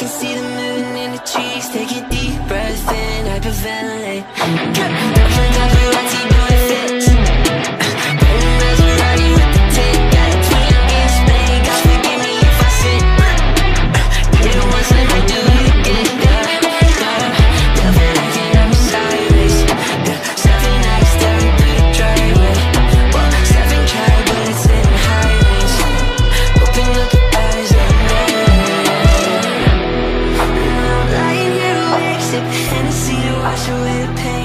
can see the moon in the trees. Take a deep breath in, hyperventilate. special it pain.